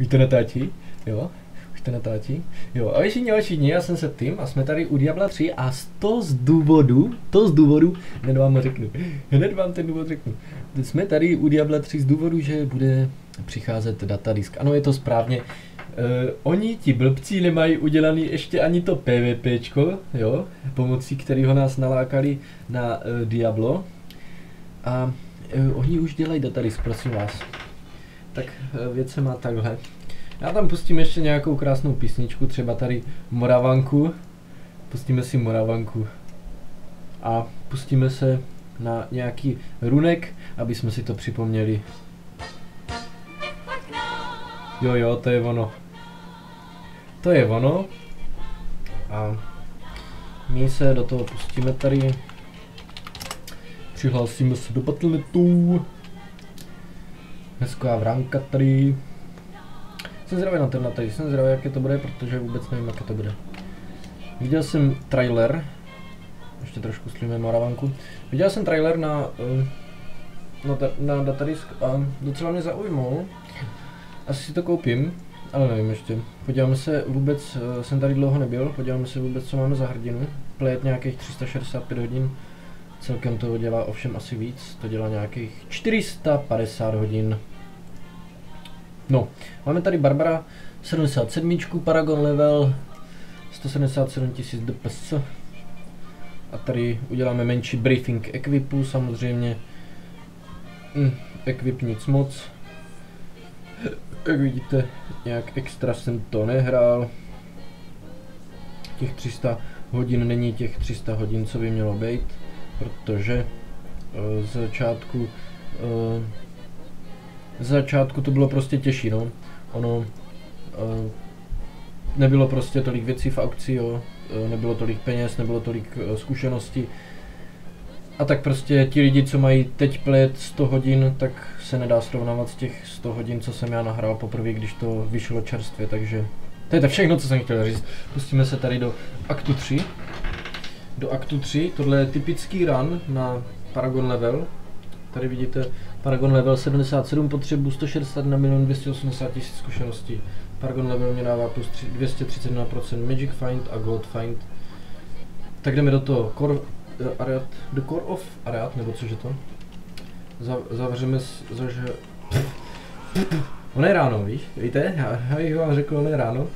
Už to natáčí? Jo? Už to natáčí? Jo, a všichni, a všichni, já jsem se tím a jsme tady u Diabla 3 a to z důvodu, to z důvodu, hned vám řeknu, hned vám ten důvod řeknu. Jsme tady u Diabla 3 z důvodu, že bude přicházet datadisk. Ano, je to správně. Uh, oni, ti blbci, nemají udělaný ještě ani to PvPčko, jo, pomocí kterého nás nalákali na uh, Diablo. A uh, oni už dělají datadisk, prosím vás. Tak uh, věc se má takhle. Já tam pustím ještě nějakou krásnou písničku, třeba tady Moravanku. Pustíme si Moravanku. A pustíme se na nějaký runek, aby jsme si to připomněli. Jo, jo, to je ono. To je ono. A my se do toho pustíme tady. Přihlásíme se do Battle.netu. Hezká vránka tady. Jsem zvědavý na ten tady, jsem zvědavý, jaké to bude, protože vůbec nevím, jaké to bude. Viděl jsem trailer, ještě trošku slíme Moravanku. Viděl jsem trailer na, eh, na, na datadisk a docela mě zaujmul. Asi si to koupím, ale nevím ještě. Podíváme se vůbec, eh, jsem tady dlouho nebyl, podíváme se vůbec, co máme za hrdinu. Playet nějakých 365 hodin, celkem to dělá ovšem asi víc, to dělá nějakých 450 hodin. No, máme tady Barbara 77, Paragon level 177 000 DPS. A tady uděláme menší briefing equipu samozřejmě. Hm, equip nic moc. Jak vidíte, nějak extra jsem to nehrál. Těch 300 hodin není těch 300 hodin, co by mělo být, protože uh, z začátku z začátku to bylo prostě těžší, no. Ono uh, nebylo prostě tolik věcí v aukci, jo. Uh, nebylo tolik peněz, nebylo tolik uh, zkušeností. A tak prostě ti lidi, co mají teď plet 100 hodin, tak se nedá srovnávat s těch 100 hodin, co jsem já nahrál poprvé, když to vyšlo čerstvě, takže to je to všechno, co jsem chtěl říct. Pustíme se tady do aktu 3. Do aktu 3, tohle je typický run na Paragon level. Tady vidíte Paragon level 77, potřebu 161 milion 280 tisíc zkušeností. Paragon level mě dává plus 231% Magic Find a Gold Find. Tak jdeme do toho Core uh, Ariat, The Core of Ariat, nebo což je to? zavřeme, zaže... Ono je ráno, víš, víte, já, já bych vám řekl, ono je ráno. Um,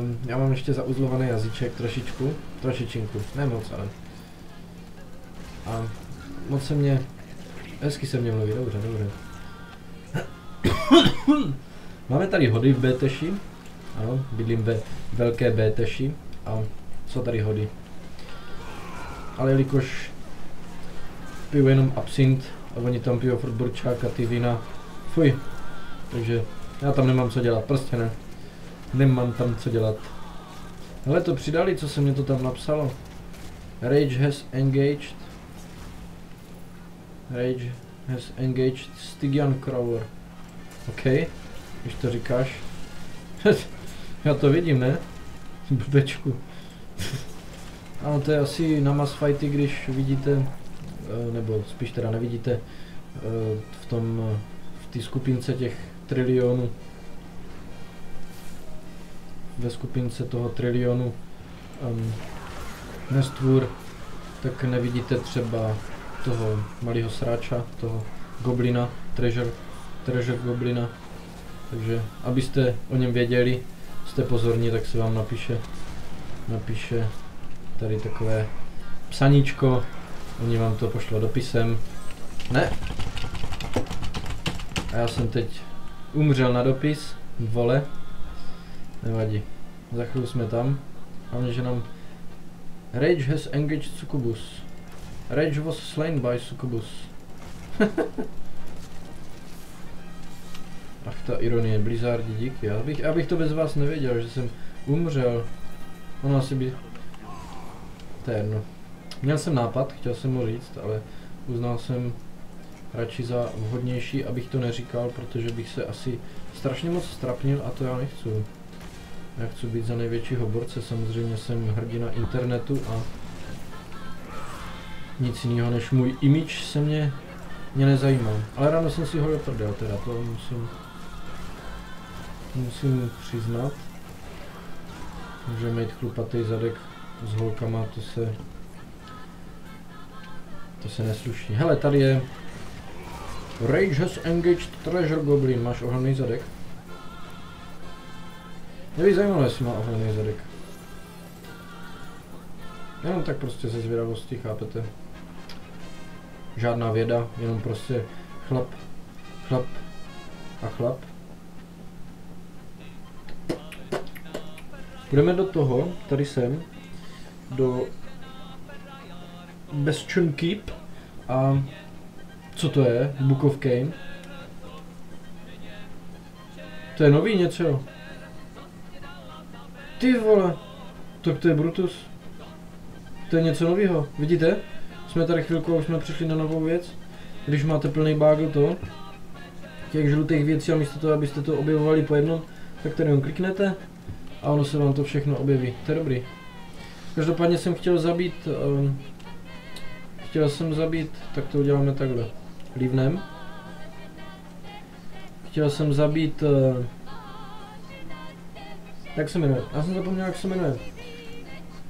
um, já mám ještě zauzlovaný jazyček trošičku, trošičinku, ne moc, ale. A moc se mě, hezky se mě mluví, dobře, dobře. Máme tady hody v Béteši, ano, bydlím ve velké Béteši a co tady hody. Ale jelikož piju jenom absint a oni tam pijou furt burčák a ty vína. Fuj. Takže já tam nemám co dělat, prostě ne. Nemám tam co dělat. Ale to přidali, co se mě to tam napsalo. Rage has engaged. Rage has engaged Stygian Crawler. OK, když to říkáš. Já to vidím, ne? Blbečku. ano, to je asi na mass fighty, když vidíte Eh, nebo spíš teda nevidíte eh, v tom, v té skupince těch trilionů, ve skupince toho trilionu um, nestvůr, tak nevidíte třeba toho malého sráča, toho goblina, treasure, treasure goblina. Takže abyste o něm věděli, jste pozorní, tak se vám napíše, napíše tady takové psaníčko, Oni vám to pošlo dopisem. Ne. A já jsem teď umřel na dopis. Vole. Nevadí. Za chvíli jsme tam. Hlavně, že nám... Rage has engaged Succubus. Rage was slain by Succubus. Ach ta ironie, Blizzardi, díky. Já bych, já bych to bez vás nevěděl, že jsem umřel. Ono asi by... To je jedno. Měl jsem nápad, chtěl jsem mu říct, ale uznal jsem radši za vhodnější, abych to neříkal, protože bych se asi strašně moc strapnil a to já nechci. Já chci být za největšího borce, samozřejmě jsem hrdina internetu a nic jiného než můj image se mě, mě nezajímá. Ale ráno jsem si ho vyprdel teda, to musím, musím přiznat. Může mít chlupatý zadek s holkama, to se... To se nesluší. Hele, tady je... Rage has engaged treasure goblin. Máš ohromný zadek? Mě by zajímalo, jestli má ohromný zadek. Jenom tak prostě ze zvědavosti, chápete? Žádná věda, jenom prostě chlap, chlap a chlap. Půjdeme do toho, tady jsem, do Bastion Keep a co to je? Book of Kane? To je nový něco. Ty vole, tak to je Brutus. To je něco nového, vidíte? Jsme tady chvilku a už jsme přišli na novou věc. Když máte plný bágl to, těch žlutých věcí a místo toho, abyste to objevovali po jednom, tak tady jenom kliknete a ono se vám to všechno objeví. To je dobrý. Každopádně jsem chtěl zabít, um, chtěl jsem zabít, tak to uděláme takhle. Lívnem. Chtěl jsem zabít, uh, jak se jmenuje? Já jsem zapomněl, jak se jmenuje.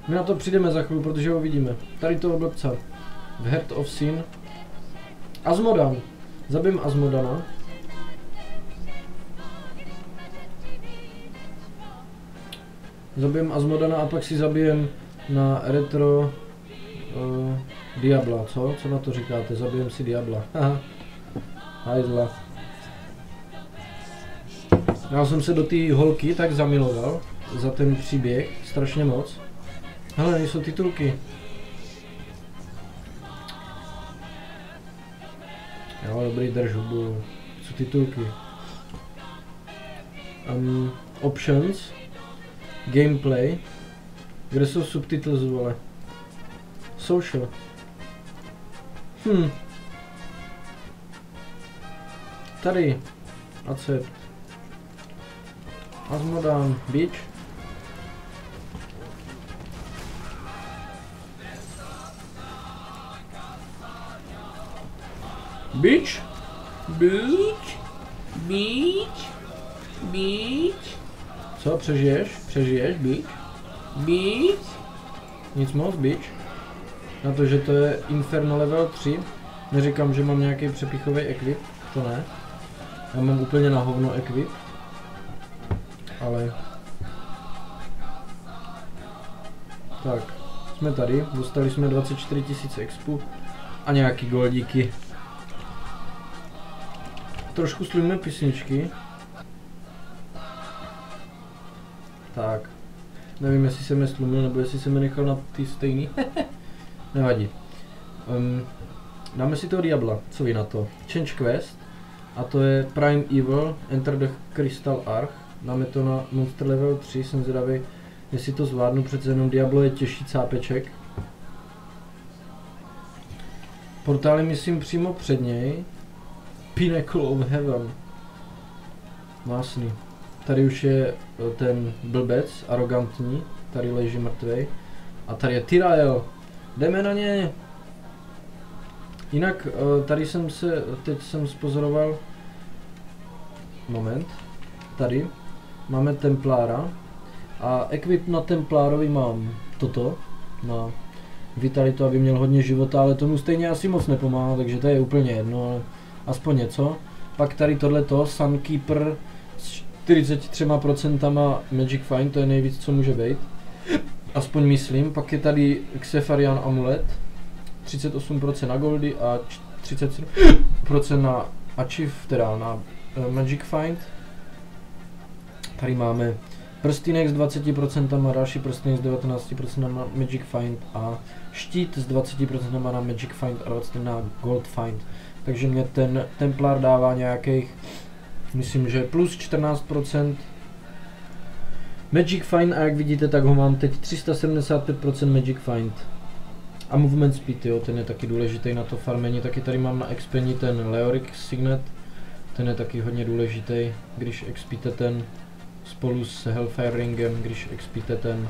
My na to přijdeme za chvíli, protože ho vidíme. Tady toho blbca. V Heart of Sin. Azmodan. Zabijím Azmodana. Zabijem Azmodana a pak si zabijem na retro uh, Diabla, co? Co na to říkáte? Zabijem si Diabla. Haha. Hajzla. Já jsem se do té holky tak zamiloval za ten příběh, strašně moc. Hele, nejsou titulky. Jo, dobrý, drž hubu. Jsou titulky. Um, options. Gameplay. Kde jsou subtitles, vole? Social. Hm. Tady. Accept. Asmodan Beach. Beach? Beach? Beach? Beach? Co, přežiješ? Přežiješ, Beach? Beach? Nic moc, Beach? Na to, že to je Inferno level 3. Neříkám, že mám nějaký přepichový equip, to ne. Já mám úplně na hovno equip. Ale... Tak, jsme tady, dostali jsme 24 000 expu a nějaký goldíky. Trošku slujme písničky. Tak. Nevím, jestli jsem je slumil, nebo jestli jsem je nechal na ty stejný. Nevadí. Um, dáme si toho Diabla, co vy na to? Change Quest. A to je Prime Evil, Enter the Crystal Arch. Dáme to na Monster Level 3, jsem zvědavý, jestli to zvládnu, přece jenom Diablo je těžší cápeček. Portály myslím přímo před něj. Pinnacle of Heaven. Másný. Tady už je eh, ten blbec, arrogantní, tady leží mrtvej. A tady je Tyrael. Jdeme na ně. Jinak eh, tady jsem se, teď jsem spozoroval, moment, tady máme Templára a equip na Templárovi mám toto, na Vitalitu, aby měl hodně života, ale tomu stejně asi moc nepomáhá, takže to je úplně jedno, ale aspoň něco. Pak tady tohleto, Sunkeeper s 43% Magic Find, to je nejvíc, co může být. Aspoň myslím. Pak je tady Xefarian Amulet, 38% na Goldy a 37% na Achieve, teda na uh, Magic Find. Tady máme prstýnek s 20% a další prstýnek s 19% na Magic Find a štít s 20% na Magic Find a 20% na Gold Find takže mě ten Templar dává nějakých, myslím, že plus 14% Magic Find a jak vidíte, tak ho mám teď 375% Magic Find. A Movement Speed, jo, ten je taky důležitý na to farmení, taky tady mám na expeni ten Leoric Signet, ten je taky hodně důležitý, když expíte ten spolu s Hellfire Ringem, když expíte ten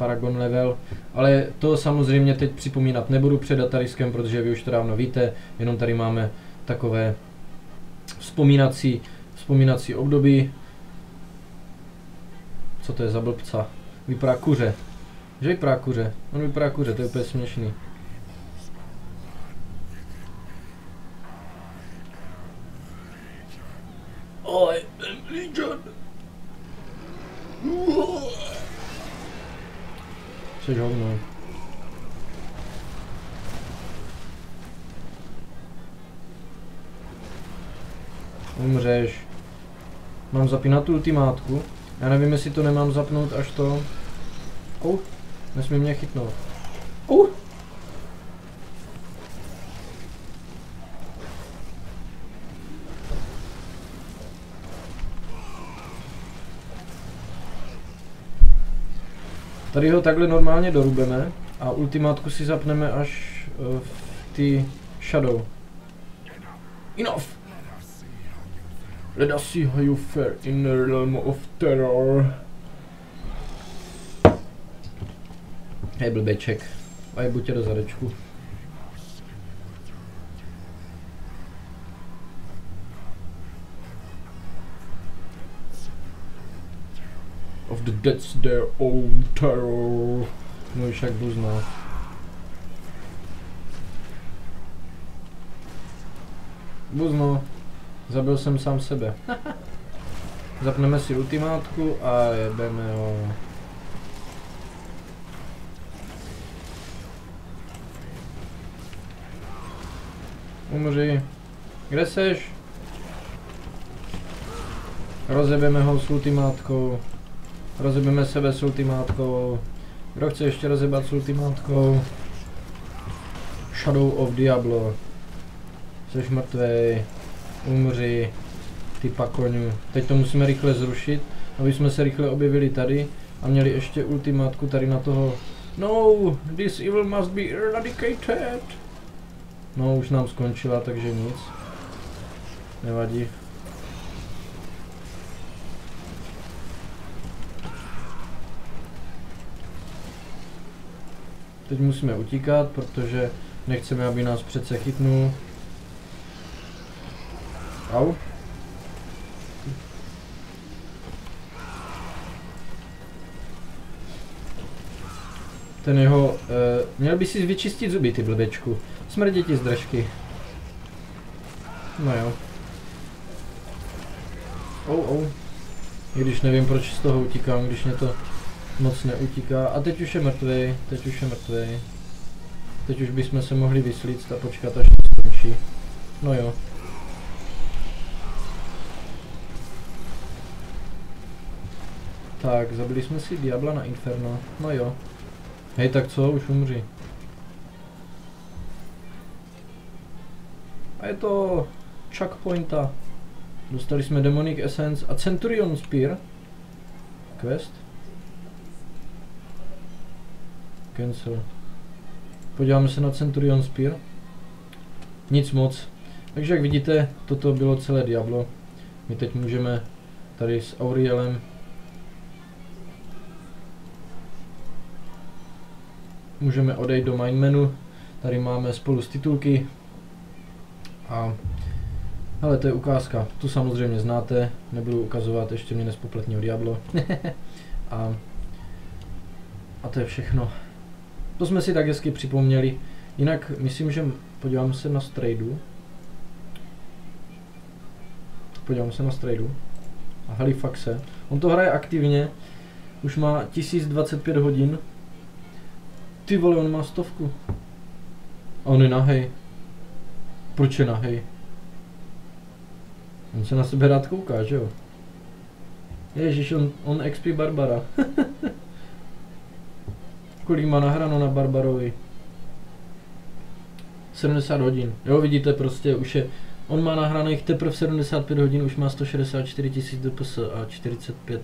Paragon level, ale to samozřejmě teď připomínat nebudu před datariskem, protože vy už to dávno víte, jenom tady máme takové vzpomínací, vzpomínací období. Co to je za blbca? Vypadá kuře. Že vypadá kuře? On vypadá kuře, to je úplně směšný. Hovno. Umřeš. Mám zapínat tu ultimátku. Já nevím, jestli to nemám zapnout až to... Oh, nesmí mě chytnout. Oh. Tady ho takhle normálně dorubeme a ultimátku si zapneme až uh, v ty shadow. Enough! Let us see how you fare in the realm of terror. Hej blbeček, a je buď do zadečku. Of the dead's their own terror. No však buzná. Buzno. Zabil jsem sám sebe. Zapneme si ultimátku a jebeme ho. Umři. Kde seš? Rozebeme ho s ultimátkou. Rozebeme sebe s ultimátkou. Kdo chce ještě rozebat s ultimátkou? Shadow of Diablo. Jsi mrtvej. Umři. Ty pakoňu. Teď to musíme rychle zrušit, aby jsme se rychle objevili tady a měli ještě ultimátku tady na toho. No, this evil must be eradicated. No, už nám skončila, takže nic. Nevadí. Teď musíme utíkat, protože nechceme, aby nás přece chytnul. Au. Ten jeho, uh, měl by si vyčistit zuby, ty blbečku. Smrdí ti z držky. No jo. Ou, ou. I když nevím, proč z toho utíkám, když mě to moc neutíká. A teď už je mrtvý, teď už je mrtvý. Teď už bychom se mohli vyslít a počkat, až to skončí. No jo. Tak, zabili jsme si Diabla na Inferno. No jo. Hej, tak co, už umří. A je to checkpointa. Dostali jsme Demonic Essence a Centurion Spear. Quest. Cancel. Podíváme se na Centurion Spear. Nic moc. Takže jak vidíte, toto bylo celé Diablo. My teď můžeme tady s Aurielem můžeme odejít do main menu. Tady máme spolu z titulky. A ale to je ukázka, tu samozřejmě znáte, nebudu ukazovat ještě mě nespopletního Diablo. a, a to je všechno. To jsme si tak hezky připomněli. Jinak myslím, že podívám se na strajdu. Podívám se na strajdu. A Halifaxe. On to hraje aktivně. Už má 1025 hodin. Ty vole, on má stovku. A on je nahej. Proč je nahej? On se na sebe rád kouká, že jo? Ježíš, on, on XP Barbara. Kolik má nahráno na Barbarovi? 70 hodin. Jo, vidíte, prostě už je... On má nahraných teprve 75 hodin, už má 164 000 DPS a 45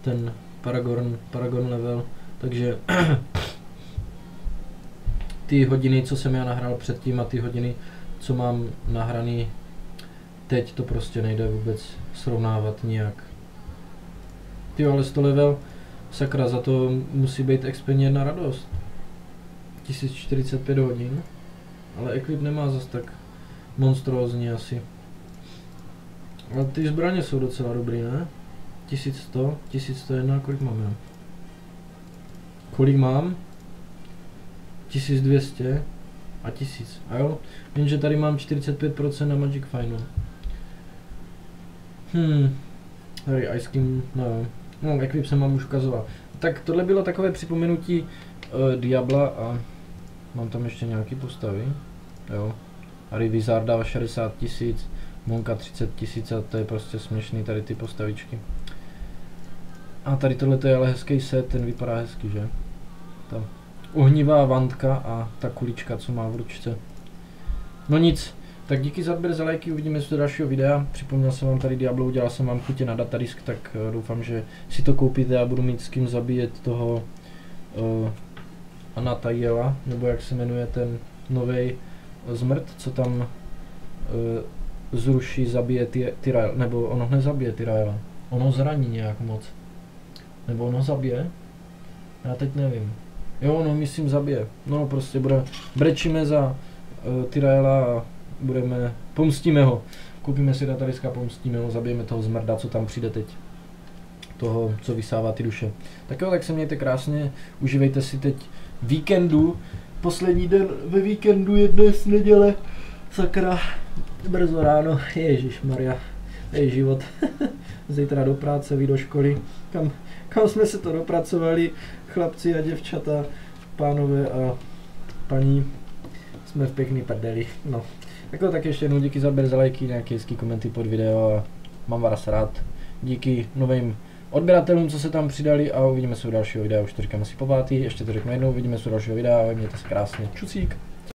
ten Paragon, Paragon level. Takže ty hodiny, co jsem já nahrál předtím a ty hodiny, co mám nahraný teď, to prostě nejde vůbec srovnávat nijak. Ty ale 100 level, sakra, za to musí být expeně na radost. 1045 hodin, ale Equip nemá zas tak monstrózní asi. Ale ty zbraně jsou docela dobrý, ne? 1100, 1101, kolik mám Kolik mám? 1200 a 1000. A jo, jenže tady mám 45% na Magic Final. Hmm, tady Ice Cream, no, no Eclipse mám už ukazovat. Tak tohle bylo takové připomenutí uh, Diabla a mám tam ještě nějaký postavy, jo. Harry Wizarda 60 tisíc, Monka 30 tisíc a to je prostě směšný tady ty postavičky. A tady tohle je ale hezký set, ten vypadá hezky, že? Ta ohnivá vantka a ta kulička, co má v ručce. No nic, tak díky za odběr za lajky, uvidíme se do dalšího videa. Připomněl jsem vám tady Diablo, udělal jsem vám chutě na datadisk, tak uh, doufám, že si to koupíte a budu mít s kým zabíjet toho uh, Anataiela, nebo jak se jmenuje ten nový zmrt, co tam uh, zruší, zabije ty, Tyrael, nebo ono nezabije Tyraela. Ono zraní nějak moc. Nebo ono zabije? Já teď nevím. Jo, no myslím zabije. No prostě bude, brečíme za uh, Tyraela a budeme, pomstíme ho. Koupíme si datadiska, pomstíme ho, zabijeme toho zmrda, co tam přijde teď. Toho, co vysává ty duše. Tak jo, tak se mějte krásně, užívejte si teď víkendu. Poslední den ve víkendu je dnes neděle. Sakra, brzo ráno, Ježíš Maria, je život. Zítra do práce, vy do školy. Kam, kam jsme se to dopracovali, chlapci a děvčata, pánové a paní. Jsme v pěkný prdeli, no. Tak tak ještě jednou díky za za lajky, nějaké hezký komenty pod video a mám vás rád. Díky novým odběratelům, co se tam přidali a uvidíme se u dalšího videa, už to říkám asi po pátý, ještě to řeknu jednou, uvidíme se u dalšího videa, mějte se krásně, čusík.